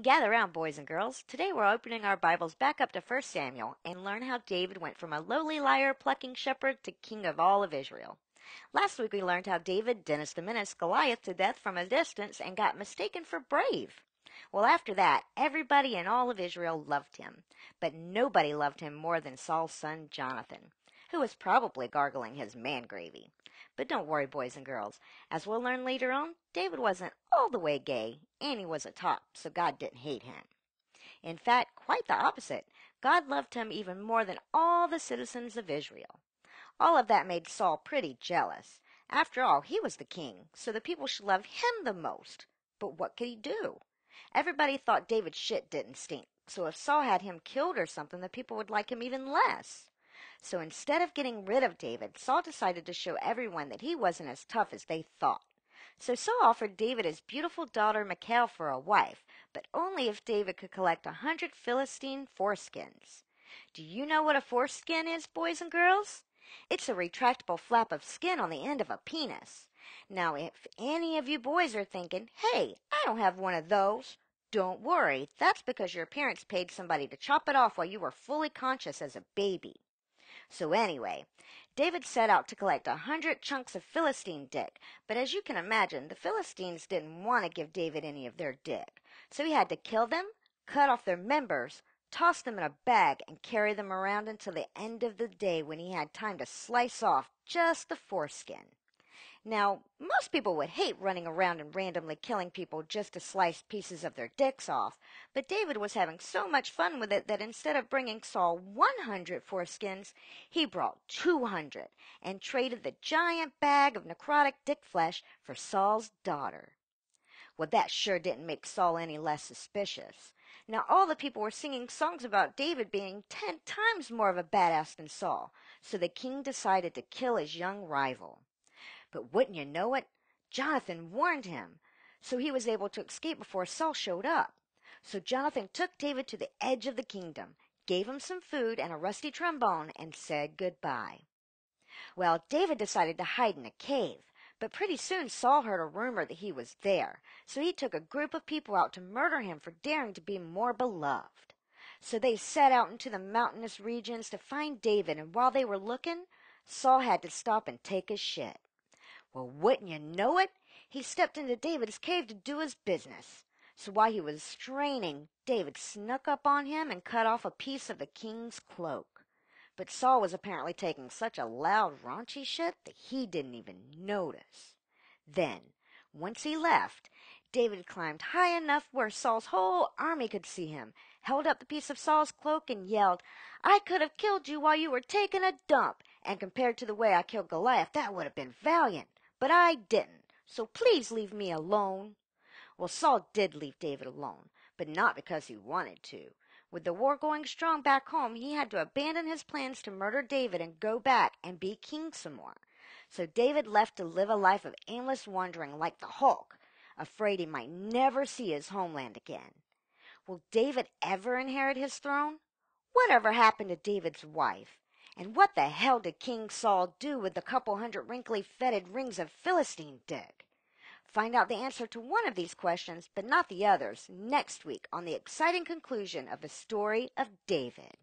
Gather round, boys and girls. Today we're opening our Bibles back up to 1 Samuel and learn how David went from a lowly lyre plucking shepherd to king of all of Israel. Last week we learned how David Dennis the Menace Goliath to death from a distance and got mistaken for brave. Well, after that, everybody in all of Israel loved him, but nobody loved him more than Saul's son Jonathan, who was probably gargling his man gravy. But don't worry, boys and girls. As we'll learn later on, David wasn't all the way gay, and he was a top, so God didn't hate him. In fact, quite the opposite. God loved him even more than all the citizens of Israel. All of that made Saul pretty jealous. After all, he was the king, so the people should love him the most. But what could he do? Everybody thought David's shit didn't stink, so if Saul had him killed or something, the people would like him even less. So instead of getting rid of David, Saul decided to show everyone that he wasn't as tough as they thought. So Saul offered David his beautiful daughter Michal for a wife, but only if David could collect a hundred Philistine foreskins. Do you know what a foreskin is, boys and girls? It's a retractable flap of skin on the end of a penis. Now, if any of you boys are thinking, hey, I don't have one of those, don't worry. That's because your parents paid somebody to chop it off while you were fully conscious as a baby. So anyway, David set out to collect a hundred chunks of Philistine dick, but as you can imagine, the Philistines didn't want to give David any of their dick. So he had to kill them, cut off their members, toss them in a bag, and carry them around until the end of the day when he had time to slice off just the foreskin. Now, most people would hate running around and randomly killing people just to slice pieces of their dicks off, but David was having so much fun with it that instead of bringing Saul 100 foreskins, he brought 200 and traded the giant bag of necrotic dick flesh for Saul's daughter. Well, that sure didn't make Saul any less suspicious. Now, all the people were singing songs about David being ten times more of a badass than Saul, so the king decided to kill his young rival. But wouldn't you know it, Jonathan warned him, so he was able to escape before Saul showed up. So Jonathan took David to the edge of the kingdom, gave him some food and a rusty trombone, and said goodbye. Well, David decided to hide in a cave, but pretty soon Saul heard a rumor that he was there, so he took a group of people out to murder him for daring to be more beloved. So they set out into the mountainous regions to find David, and while they were looking, Saul had to stop and take a shit. Well, wouldn't you know it? He stepped into David's cave to do his business. So while he was straining, David snuck up on him and cut off a piece of the king's cloak. But Saul was apparently taking such a loud, raunchy shit that he didn't even notice. Then, once he left, David climbed high enough where Saul's whole army could see him, held up the piece of Saul's cloak, and yelled, I could have killed you while you were taking a dump, and compared to the way I killed Goliath, that would have been valiant. But I didn't, so please leave me alone. Well, Saul did leave David alone, but not because he wanted to. With the war going strong back home, he had to abandon his plans to murder David and go back and be king some more. So David left to live a life of aimless wandering like the Hulk, afraid he might never see his homeland again. Will David ever inherit his throne? Whatever happened to David's wife? And what the hell did King Saul do with the couple hundred wrinkly fetid rings of Philistine dick? Find out the answer to one of these questions, but not the others, next week on the exciting conclusion of the story of David.